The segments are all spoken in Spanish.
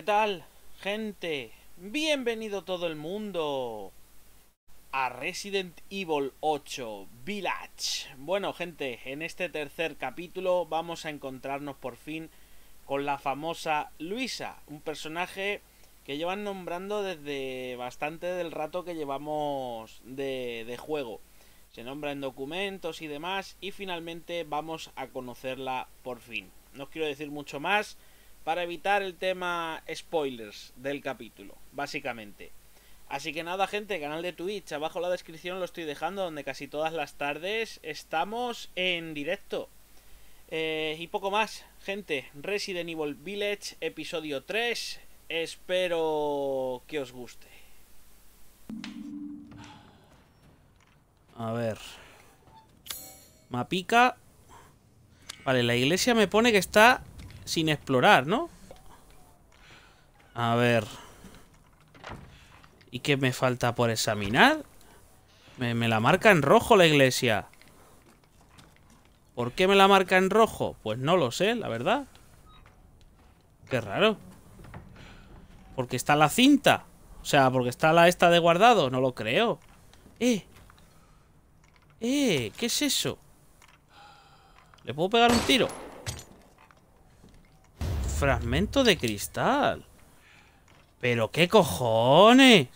¿Qué tal, gente? Bienvenido todo el mundo a Resident Evil 8 Village. Bueno, gente, en este tercer capítulo vamos a encontrarnos por fin con la famosa Luisa, un personaje que llevan nombrando desde bastante del rato que llevamos de, de juego. Se nombra en documentos y demás y finalmente vamos a conocerla por fin. No os quiero decir mucho más para evitar el tema spoilers del capítulo, básicamente. Así que nada, gente, canal de Twitch, abajo en la descripción lo estoy dejando, donde casi todas las tardes estamos en directo. Eh, y poco más, gente, Resident Evil Village, episodio 3, espero que os guste. A ver. Mapica. Vale, la iglesia me pone que está sin explorar, ¿no? A ver. ¿Y qué me falta por examinar? Me, la marca en rojo la iglesia. ¿Por qué me la marca en rojo? Pues no lo sé, la verdad. Qué raro. Porque está la cinta. O sea, porque está la esta de guardado. No lo creo. ¡Eh! ¡Eh! ¿Qué es eso? ¿Le puedo pegar un tiro? Fragmento de cristal. ¿Pero qué cojones?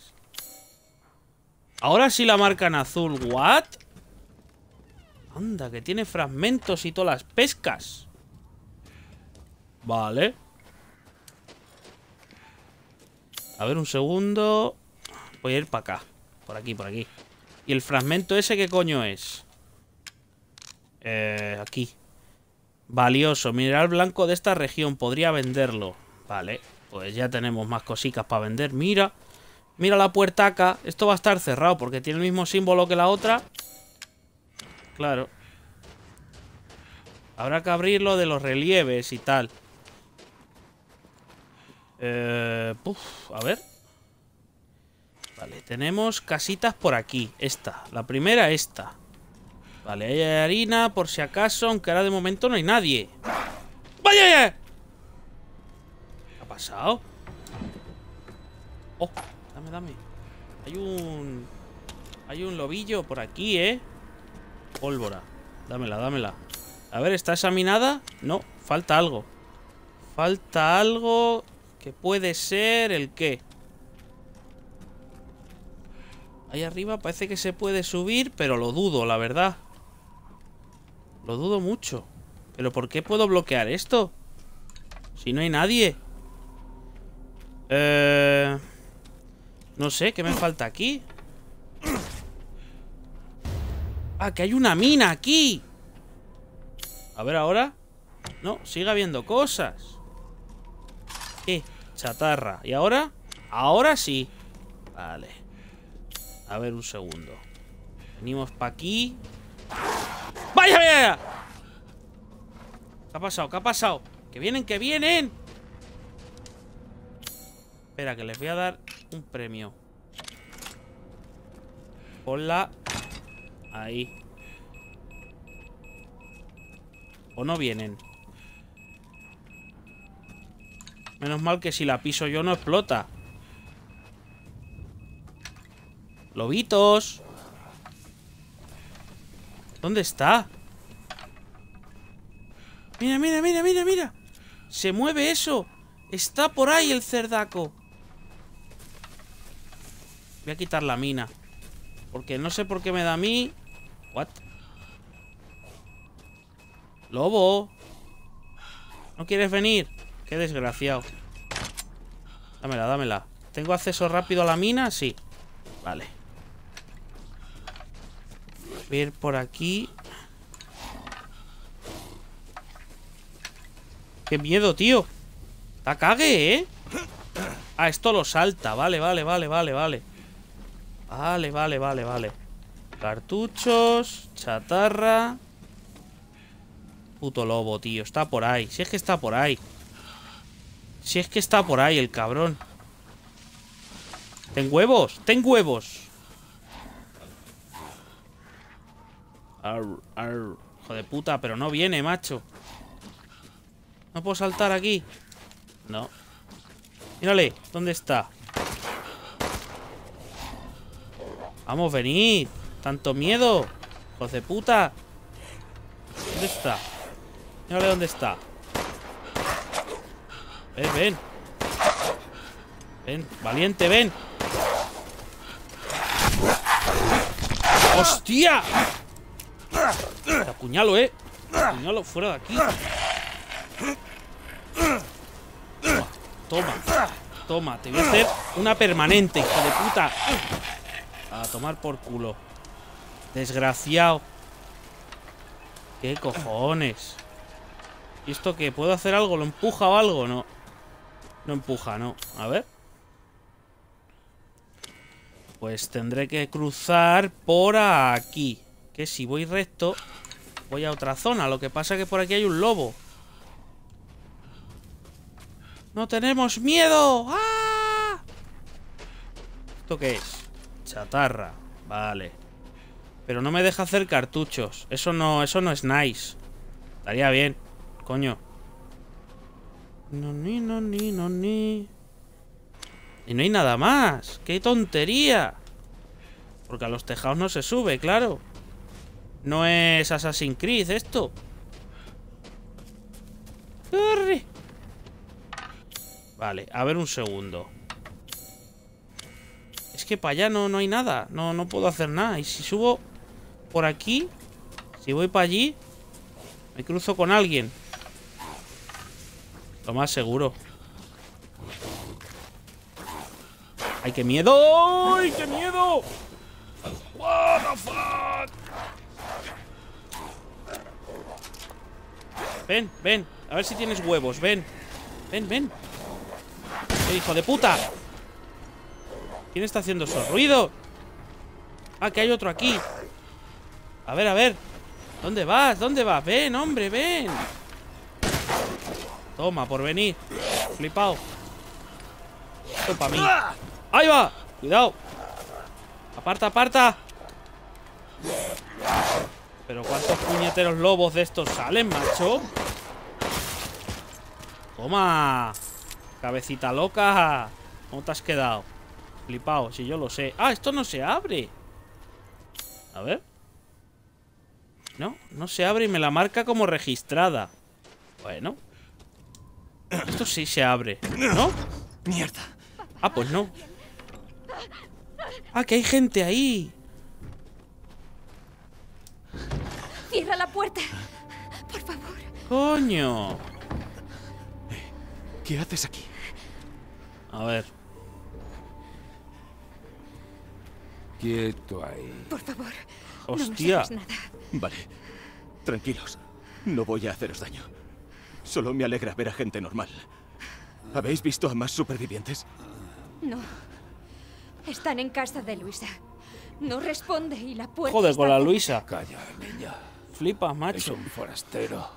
Ahora sí la marca en azul. ¿What? Anda, que tiene fragmentos y todas las pescas. Vale. A ver, un segundo. Voy a ir para acá. Por aquí, por aquí. ¿Y el fragmento ese qué coño es? Eh, aquí. Valioso. Mineral blanco de esta región. Podría venderlo. Vale. Pues ya tenemos más cositas para vender. Mira. Mira la puerta acá. Esto va a estar cerrado porque tiene el mismo símbolo que la otra. Claro. Habrá que abrirlo de los relieves y tal. Eh, puf, a ver. Vale, tenemos casitas por aquí. Esta. La primera, esta. Vale, hay harina, por si acaso, aunque ahora de momento no hay nadie. ¡Vaya! ¿Qué ha pasado? Oh, dame, dame. Hay un... Hay un lobillo por aquí, ¿eh? Pólvora. Dámela, dámela. A ver, ¿está examinada? No, falta algo. Falta algo que puede ser el qué. Ahí arriba parece que se puede subir, pero lo dudo, la verdad. Lo dudo mucho. ¿Pero por qué puedo bloquear esto? Si no hay nadie. Eh... No sé, ¿qué me falta aquí? Ah, que hay una mina aquí. A ver ahora. No, sigue habiendo cosas. ¿Qué? Chatarra. ¿Y ahora? Ahora sí. Vale. A ver, un segundo. Venimos para aquí. ¡Vaya, vaya! ¿Qué ha pasado? ¿Qué ha pasado? ¡Que vienen, que vienen! Espera, que les voy a dar un premio. Ponla Ahí. ¿O no vienen? Menos mal que si la piso yo no explota. Lobitos. ¿Dónde está? Mira, mira, mira, mira, mira. Se mueve eso. Está por ahí el cerdaco. Voy a quitar la mina. Porque no sé por qué me da a mí. What? Lobo. ¿No quieres venir? Qué desgraciado. Dámela, dámela. ¿Tengo acceso rápido a la mina? Sí. Vale. Ir por aquí. ¡Qué miedo, tío! ¡La cague, eh! Ah, esto lo salta. Vale, vale, vale, vale, vale. Vale, vale, vale, vale. Cartuchos, chatarra. Puto lobo, tío. Está por ahí. Si es que está por ahí. Si es que está por ahí el cabrón. ¡Ten huevos! ¡Ten huevos! Hijo de puta, pero no viene, macho. ¿No puedo saltar aquí? No. Mírale, ¿dónde está? Vamos, venid. Tanto miedo. Hijos de puta. ¿Dónde está? Mírale dónde está. Ven, ven. Ven, valiente, ven. ¡Hostia! Te apuñalo, eh. Te apuñalo fuera de aquí. Toma, toma. Te voy a hacer una permanente, hijo de puta. A tomar por culo. Desgraciado. ¿Qué cojones? ¿Y esto qué? ¿Puedo hacer algo? ¿Lo empuja o algo? No. No empuja, no. A ver. Pues tendré que cruzar por aquí. Que si voy recto, voy a otra zona. Lo que pasa es que por aquí hay un lobo. ¡No tenemos miedo! ¡Ah! ¿Esto qué es? Chatarra. Vale. Pero no me deja hacer cartuchos. Eso no, eso no es nice. Estaría bien. Coño. No, ni, no, ni, no, ni. Y no hay nada más. ¡Qué tontería! Porque a los tejados no se sube, claro. No es Assassin's Creed esto. ¡Corre! Vale, a ver un segundo. Es que para allá no, no hay nada. No, no puedo hacer nada. Y si subo por aquí, si voy para allí, me cruzo con alguien. Lo más seguro. ¡Ay, qué miedo! ¡Ay, qué miedo! What the fuck? Ven, ven. A ver si tienes huevos. Ven. Ven, ven. ¡Eh, hijo de puta! ¿Quién está haciendo esos ruidos? Ah, que hay otro aquí. A ver, a ver. ¿Dónde vas? ¿Dónde vas? Ven, hombre, ven. Toma, por venir. Flipado. Esto para mí. ¡Ahí va! Cuidado. Aparta, aparta. Pero ¿cuántos puñeteros lobos de estos salen, macho? Toma. Cabecita loca. ¿Cómo te has quedado? Flipado, si yo lo sé. ¡Ah, esto no se abre! A ver. No, no se abre y me la marca como registrada. Bueno. Esto sí se abre, ¿no? Mierda. Ah, pues no. Ah, que hay gente ahí. Cierra la puerta. Por favor. Coño. ¿Qué haces aquí? A ver. Quieto ahí. Por favor. Hostia. No nada. Vale. Tranquilos. No voy a haceros daño. Solo me alegra ver a gente normal. ¿Habéis visto a más supervivientes? No. Están en casa de Luisa. No responde y la puerta. Joder, está con la. Luisa. Calla, niña. Flipa, Es macho. un forastero.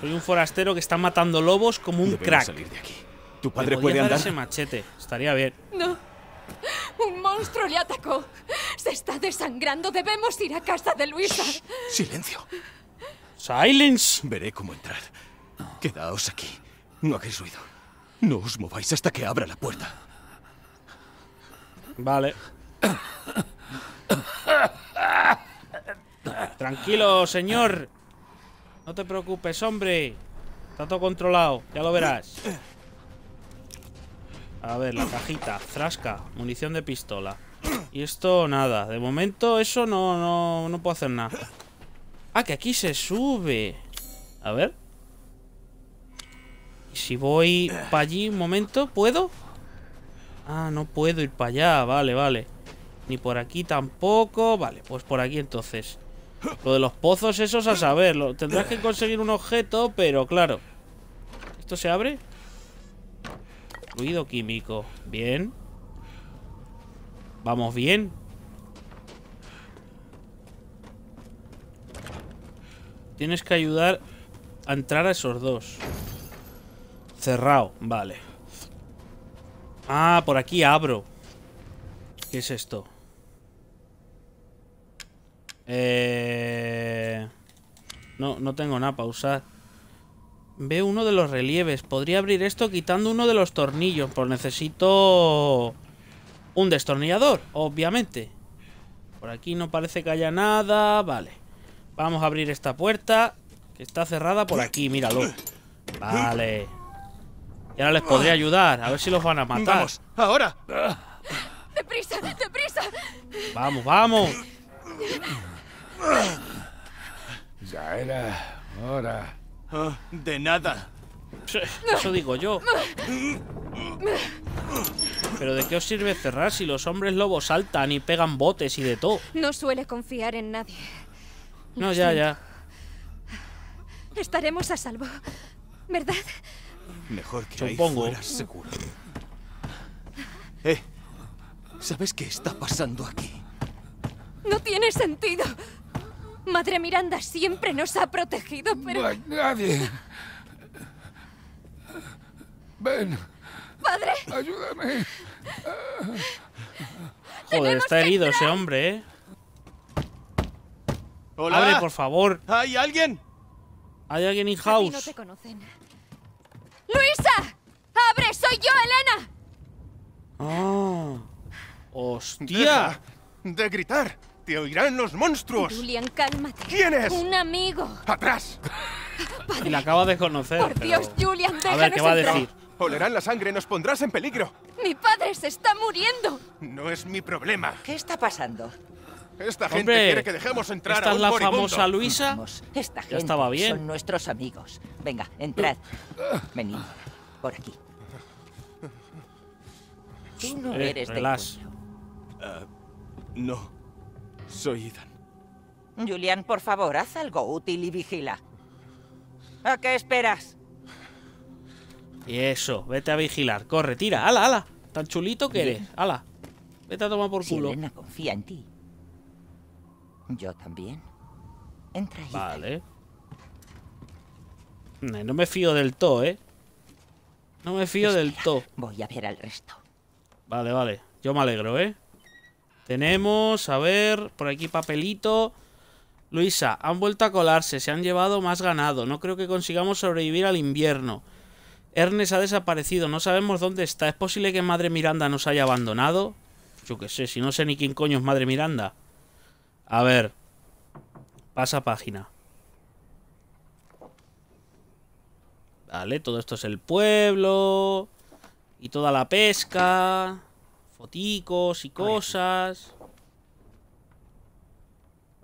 Soy un forastero que está matando lobos como un Debemos crack. salir de aquí. Tu padre puede dar andar. ese machete. Estaría bien. No. Un monstruo le atacó. Se está desangrando. Debemos ir a casa de Luisa. Silencio. Silence. Veré cómo entrar. Quedaos aquí. No hagáis ruido. No os mováis hasta que abra la puerta. Vale. Tranquilo, señor. No te preocupes, hombre. Está todo controlado. Ya lo verás. A ver, la cajita. Frasca. Munición de pistola. Y esto, nada. De momento, eso no, no, no puedo hacer nada. Ah, que aquí se sube. A ver. Y si voy para allí un momento, ¿puedo? Ah, no puedo ir para allá. Vale, vale. Ni por aquí tampoco. Vale, pues por aquí entonces. Lo de los pozos, esos a saberlo. Tendrás que conseguir un objeto, pero claro. ¿Esto se abre? Ruido químico. Bien. Vamos bien. Tienes que ayudar a entrar a esos dos. Cerrado, vale. Ah, por aquí abro. ¿Qué es esto? Eh... No, no tengo nada para usar. Veo uno de los relieves. Podría abrir esto quitando uno de los tornillos. Pues necesito un destornillador, obviamente. Por aquí no parece que haya nada. Vale. Vamos a abrir esta puerta. Que está cerrada por aquí, míralo. Vale. Y ahora les podría ayudar. A ver si los van a matar. ¡Vamos! ¡Ahora! ¡Deprisa! ¡Deprisa! Vamos, vamos. Ya era hora. Ah, de nada. Eso digo yo. Pero ¿de qué os sirve cerrar si los hombres lobos saltan y pegan botes y de todo? No suele confiar en nadie. No, ya, ya. Estaremos a salvo. ¿Verdad? Mejor que ahí Supongo. fuera seguro. Eh, ¿sabes qué está pasando aquí? No tiene sentido. Madre Miranda siempre nos ha protegido, pero... No hay nadie. Ven, ¡Padre! ayúdame. Joder, está herido ese hombre, ¿eh? ¡Hola! Abre, por favor. ¿Hay alguien? ¿Hay alguien in house? no te conocen. ¡Luisa! ¡Abre! ¡Soy yo, Elena! Ah. ¡Hostia! Deja de gritar. Te oirán los monstruos. Julian, cálmate. ¿Quién es? Un amigo. ¡Atrás! Y la acaba de conocer. Por pero- Dios, Julian, A déjanos ver, ¿qué va a entrar. decir? Olerán la sangre, nos pondrás en peligro. Mi padre se está muriendo. No es mi problema. ¿Qué está pasando? Esta gente Hombre, quiere que dejemos entrar ¿esta a es la moribundo. famosa Luisa? Vamos, esta gente estaba bien. son nuestros amigos. Venga, entrad. Venid, por aquí. Tú no Eh, eres de relax. cuello. No. Soy Ethan. Julian, por favor, haz algo útil y vigila. ¿A qué esperas? Y eso, vete a vigilar. Corre, tira, ala, ala. Tan chulito que eres. Ala. Vete a tomar por Si culo. Elena confía en ti. Yo también. Entra y Vale. No me fío del todo, ¿eh? No me fío del todo. Voy a ver al resto. Vale, vale. Yo me alegro, ¿eh? Tenemos, a ver, por aquí papelito. Luisa, han vuelto a colarse, se han llevado más ganado. No creo que consigamos sobrevivir al invierno. Ernest ha desaparecido, no sabemos dónde está. ¿Es posible que Madre Miranda nos haya abandonado? Yo qué sé, si no sé ni quién coño es Madre Miranda. A ver. Pasa página. Vale, todo esto es el pueblo. Y toda la pesca. Foticos y cosas.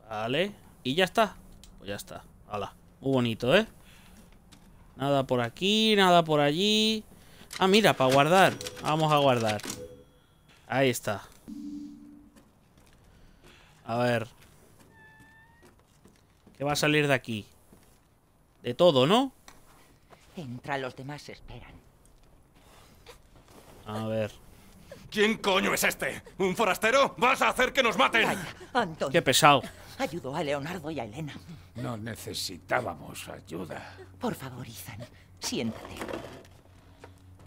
Vale. Y ya está. Pues ya está. Hala. Muy bonito, ¿eh? Nada por aquí, nada por allí. Ah, mira, para guardar. Vamos a guardar. Ahí está. A ver. ¿Qué va a salir de aquí? De todo, ¿no? Entra, los demás esperan. A ver. ¿Quién coño es este? ¿Un forastero? ¿Vas a hacer que nos maten? Vaya, Antonio. Qué pesado. Ayudó a Leonardo y a Elena. No necesitábamos ayuda. Por favor, Ethan, siéntate.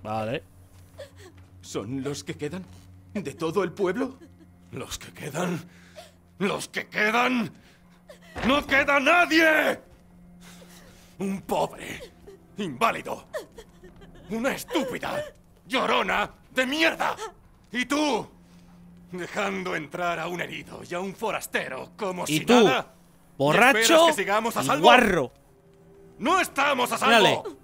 Vale. ¿Son los que quedan? ¿De todo el pueblo? ¿Los que quedan? ¿Los que quedan? ¡No queda nadie! Un pobre, inválido, una estúpida, llorona de mierda. ¿Y tú? Dejando entrar a un herido y a un forastero como Y si tú, nada. ¿Y borracho que sigamos a y salvo? guarro. ¡No estamos a salvo! Mírale.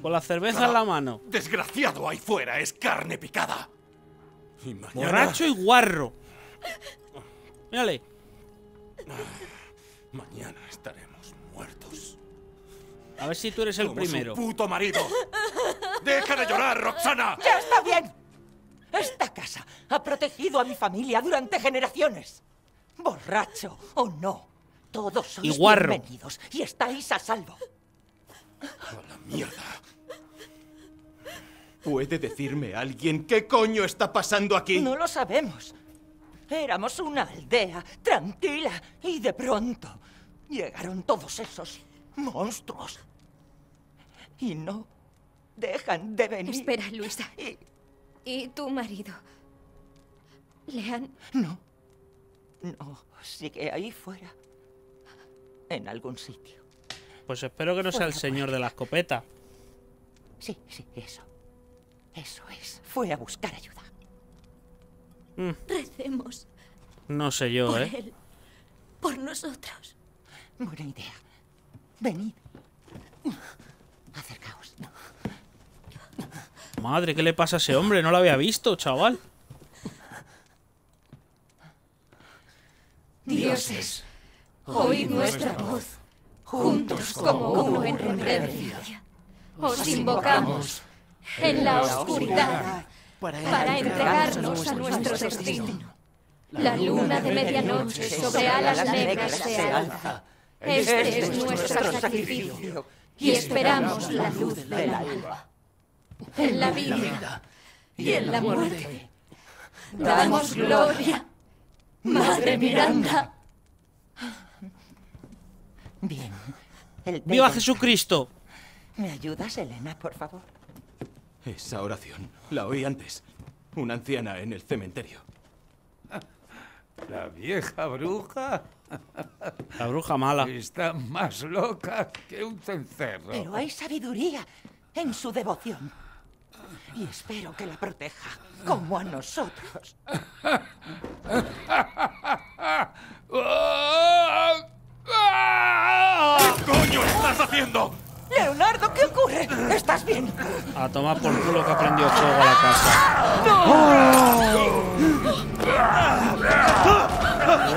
Con la cerveza en la mano. Desgraciado ahí fuera es carne picada. Y mañana... Borracho y guarro. Mírale. Mañana estaremos muertos. A ver si tú eres el como primero. su puto marido. ¡Deja de llorar, Roxana! ¡Ya está bien! Esta casa ha protegido a mi familia durante generaciones. Borracho o no, todos sois Y bienvenidos y estáis a salvo. A la mierda. ¿Puede decirme alguien qué coño está pasando aquí? No lo sabemos. Éramos una aldea tranquila y de pronto llegaron todos esos monstruos. Y no dejan de venir. Espera, Luisa. Y ¿Y tu marido? ¿Le han...? no, no, sigue ahí fuera. En algún sitio. Pues espero que no sea el señor de la escopeta. Sí, sí, eso. Eso es. Fue a buscar ayuda. Recemos No sé yo, por ¿eh? él. Por nosotros. Buena idea. Venid. Acercaos. Madre, ¿qué le pasa a ese hombre? No lo había visto, chaval. Dioses, oíd nuestra voz. Juntos como uno en reverencia. Os invocamos en la oscuridad para entregarnos a nuestro destino. La luna de medianoche sobre alas negras se alza. Este es nuestro sacrificio y esperamos la luz del alba. En la vida y en la muerte. Damos gloria, Madre Miranda. Bien. El ¡Viva. Jesucristo! ¿Me ayudas, Elena, por favor? Esa oración la oí antes. Una anciana en el cementerio. La vieja bruja La bruja mala. está más loca que un cencerro. Pero hay sabiduría en su devoción. Y espero que la proteja, como a nosotros. ¿Qué coño estás haciendo? Leonardo, ¿qué ocurre? ¿Estás bien? A tomar por culo que ha prendido fuego a la casa.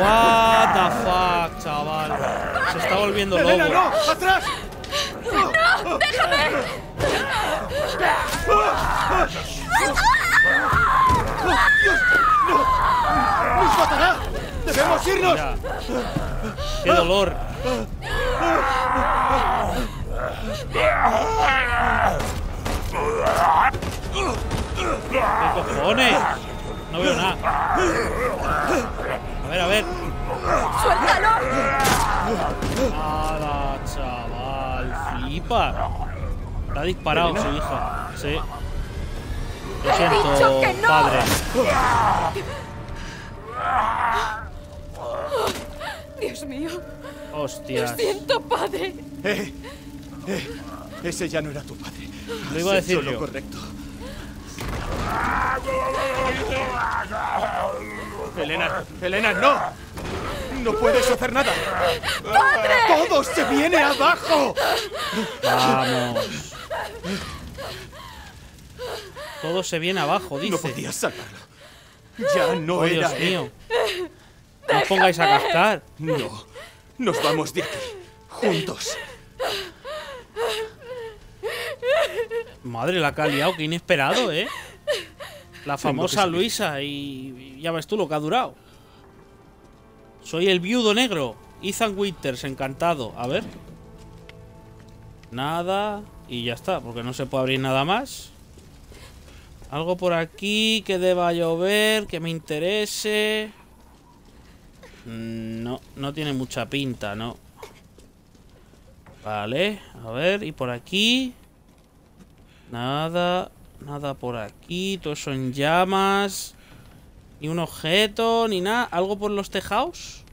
What the fuck, chaval. Se está volviendo ¡Elena, loco. no! ¡Atrás! ¡Nos matará! ¡Debemos irnos! Mira. Qué dolor. ¿Qué cojones? No veo nada. A ver, a ver. Nada, chaval. Flipa. Ha disparado su hija. Sí. Lo siento, dicho que no. padre. Dios mío, lo Hostias. siento, padre. ¡Eh! ¡Eh! Ese ya no era tu padre. Lo iba a Has decir hecho lo yo. correcto. Elena, Elena, no. No puedes hacer nada. ¡Todo se viene abajo! Vamos. Todo se viene abajo, No dice. podías salvarlo. Ya no Oh, era Dios él. mío. No os pongáis a cascar. No. Nos vamos de aquí. Juntos. Madre, la que ha liado, que inesperado, ¿eh? La famosa. Luisa y y ya ves tú lo que ha durado. Soy el viudo negro. Ethan Winters, encantado. A ver. Nada. Y ya está, porque no se puede abrir nada más. Algo por aquí que deba llover, que me interese. Mm, No, no tiene mucha pinta, ¿no? Vale, a ver, y por aquí. Nada, nada por aquí, todo eso en llamas. Ni un objeto, ni nada. ¿Algo por los tejados?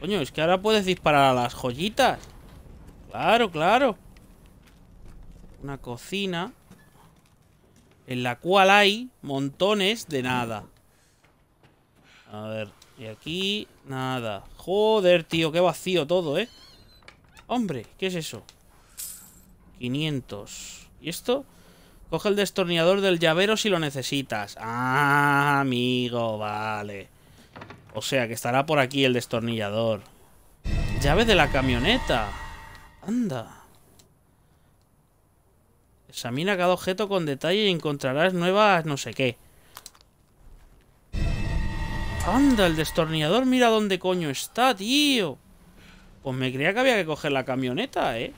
Coño, es que ahora puedes disparar a las joyitas. Claro, claro. Una cocina. En la cual hay montones de nada. A ver, y aquí nada. Joder, tío, qué vacío todo, ¿eh? Hombre, ¿qué es eso? 500. ¿Y esto? Coge el destornillador del llavero si lo necesitas. Ah, amigo, vale. O sea, que estará por aquí el destornillador. Llave de la camioneta. Anda. Examina cada objeto con detalle y encontrarás nuevas no sé qué. Anda, el destornillador, mira dónde coño está, tío. Pues me creía que había que coger la camioneta, ¿eh?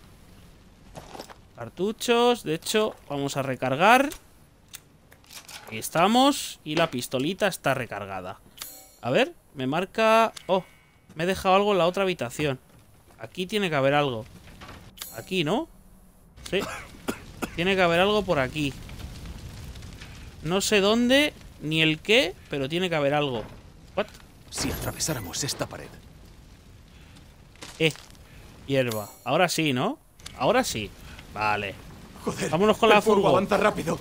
Cartuchos, de hecho, vamos a recargar. Aquí estamos. Y la pistolita está recargada. A ver, me marca... Oh, me he dejado algo en la otra habitación. Aquí tiene que haber algo. Aquí, ¿no? Sí. Tiene que haber algo por aquí. No sé dónde, ni el qué, pero tiene que haber algo. ¿What? Si atravesáramos esta pared, Eh. Hierba. Ahora sí, ¿no? Ahora sí. Vale. Joder. Vámonos con la furgo. avanza rápido.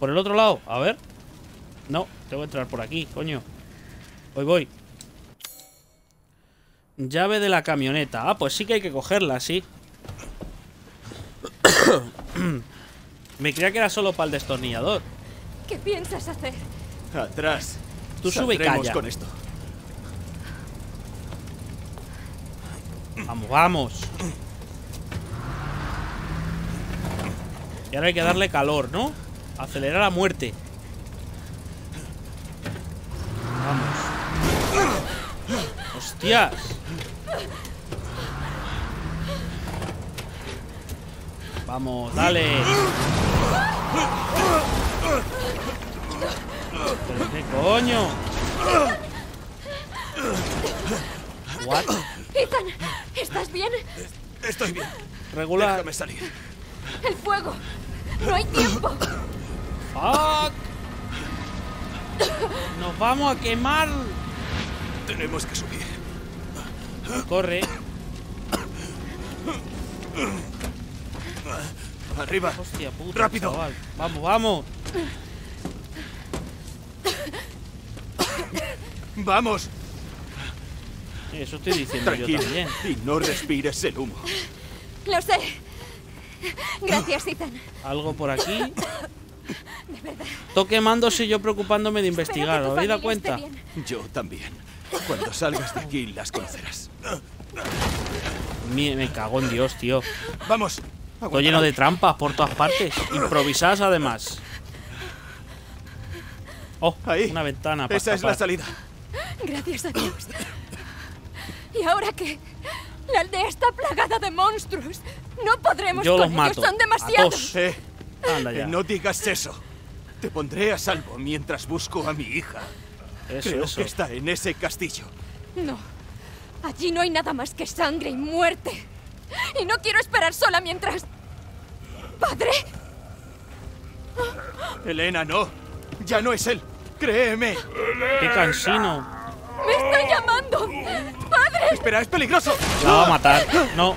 Por el otro lado. A ver. No, tengo que entrar por aquí, coño. Voy, voy. Llave de la camioneta. Ah, pues sí que hay que cogerla, sí. Me creía que era solo para el destornillador. ¿Qué piensas hacer? Atrás. Tú sube y calla. con esto. Vamos, vamos. Y ahora hay que darle calor, ¿no? Acelerar a muerte. Vamos. ¡Hostias! Vamos, dale. ¿Pero qué coño? What? Ethan, ¿estás bien? Estoy bien. Regular. Déjame salir. El fuego. No hay tiempo. ¡Fuck! ¡Nos vamos a quemar! Tenemos que subir. Corre. Arriba. Hostia puta. Rápido. chaval. Vamos, vamos. Vamos. Eso estoy diciendo yo Tranquilo. también. Y no respires el humo. Lo sé. Gracias, Ethan. Algo por aquí. Estoy quemándose y yo preocupándome de investigar. ¿Os habéis dado cuenta? Yo también. Cuando salgas de aquí las conocerás. Me, me cago en Dios, tío. Vamos. Estoy lleno de trampas por todas partes. Improvisadas además. Oh, Ahí. una ventana para Esa es la salida. Gracias a Dios. ¿Y ahora qué? La aldea está plagada de monstruos. No podremos Yo con los ellos. mato. Son demasiados. Eh, Anda ya. no digas eso. Te pondré a salvo mientras busco a mi hija. Eso, Creo eso. que está en ese castillo. No. Allí no hay nada más que sangre y muerte. Y no quiero esperar sola mientras... ¿Padre? Elena, no. Ya no es él. Créeme. Qué cansino. ¡Me está llamando! ¡Padre! Espera, es peligroso. La va a matar. No.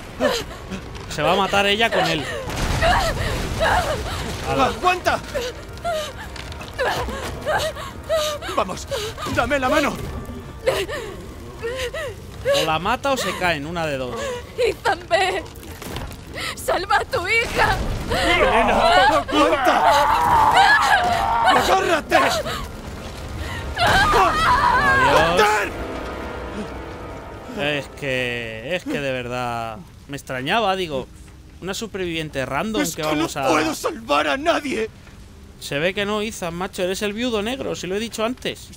Se va a matar ella con él. ¡Aguanta! Vamos, dame la mano. O la mata o se caen, una de dos. ¡Ethan, ve! ¡Salva a tu hija! Elena, aguanta. ¡Agárrate! Adiós. Es que. Es que de verdad. Me extrañaba, digo. Una superviviente random Es que que vamos no a. puedo salvar a nadie. Se ve que no, Izan, macho. Eres el viudo negro, si lo he dicho antes.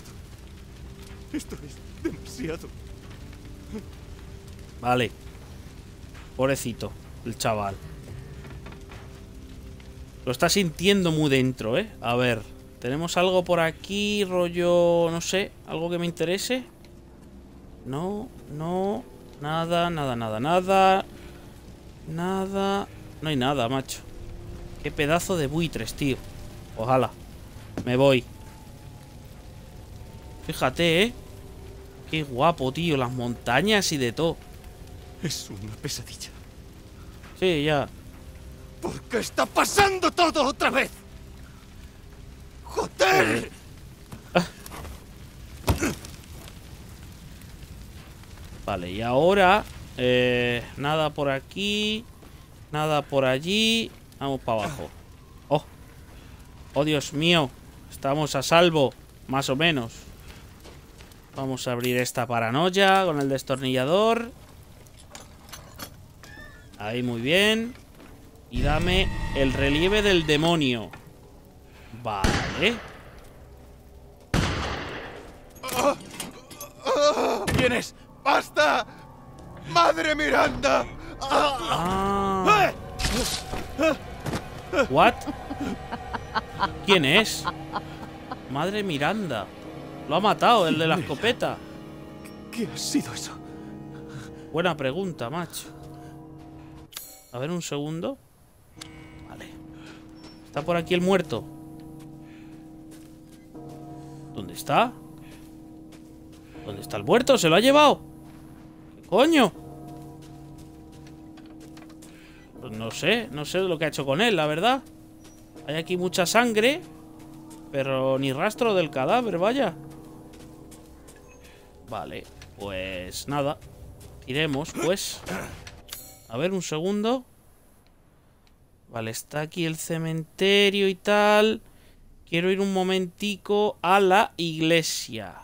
Esto es demasiado. Vale. Pobrecito, el chaval. Lo está sintiendo muy dentro, ¿eh? A ver. ¿Tenemos algo por aquí, rollo... no sé, algo que me interese? No, no, nada, nada, nada, nada. Nada... No hay nada, macho. Qué pedazo de buitres, tío. Ojalá. Me voy. Fíjate, ¿eh? Qué guapo, tío. Las montañas y de todo. Es una pesadilla. Sí, ya. ¿Por qué está pasando todo otra vez? ¡Joder! Vale, y ahora... eh, nada por aquí. Nada por allí. Vamos para abajo. ¡Oh! ¡Oh, Dios mío! Estamos a salvo. Más o menos. Vamos a abrir esta paranoia con el destornillador. Ahí, muy bien. Y dame el relieve del demonio. Vale. ¿Quién es? ¡Basta! ¡Madre Miranda! Ah. What? ¿Quién es? Madre Miranda. Lo ha matado, el de la escopeta. ¿Qué ha sido eso? Buena pregunta, macho. A ver un segundo. Vale. Está por aquí el muerto. ¿Dónde está? ¿Dónde está el muerto? ¿Se lo ha llevado? ¿Qué ¡Coño! Pues no sé, no sé lo que ha hecho con él, la verdad. Hay aquí mucha sangre, pero ni rastro del cadáver, vaya. Vale, pues nada. Tiremos, pues. A ver, un segundo. Vale, está aquí el cementerio y tal. Quiero ir un momentico a la iglesia.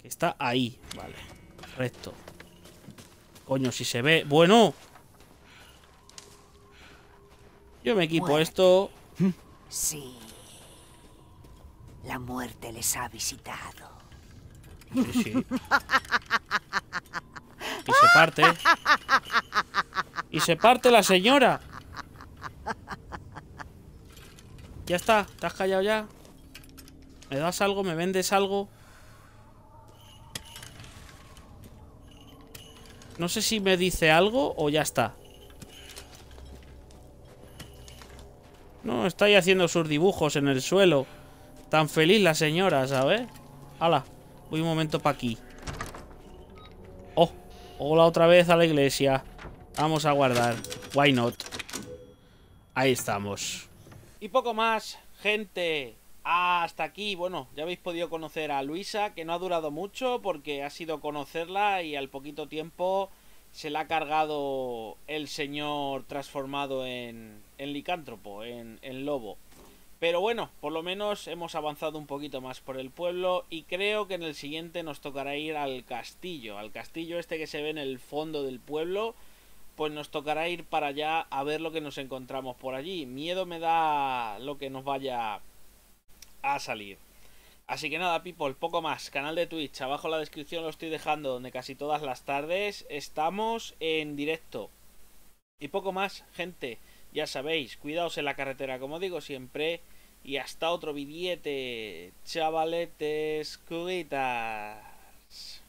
Que está ahí. Vale, correcto. Coño, si se ve... Bueno. Yo me equipo esto. Sí. La muerte les ha visitado. Sí, sí. Y se parte. Y se parte la señora. Ya está, te has callado ya. ¿Me das algo? ¿Me vendes algo? No sé si me dice algo o ya está. No, está ahí haciendo sus dibujos en el suelo. Tan feliz la señora, ¿sabes? Hala, voy un momento para aquí. Hola otra vez a la iglesia. Vamos a guardar. Why not? Ahí estamos. Y poco más, gente. Hasta aquí, bueno, ya habéis podido conocer a Luisa, que no ha durado mucho porque ha sido conocerla y al poquito tiempo se la ha cargado el señor transformado en, en licántropo, en, en lobo. Pero bueno, por lo menos hemos avanzado un poquito más por el pueblo y creo que en el siguiente nos tocará ir al castillo, al castillo este que se ve en el fondo del pueblo, pues nos tocará ir para allá a ver lo que nos encontramos por allí. Miedo me da lo que nos vaya a salir. Así que nada, people, poco más. Canal de Twitch, abajo en la descripción lo estoy dejando, donde casi todas las tardes estamos en directo. Y poco más, gente. Ya sabéis, cuidaos en la carretera, como digo siempre. Y hasta otro billete, chavaletes, cuitas.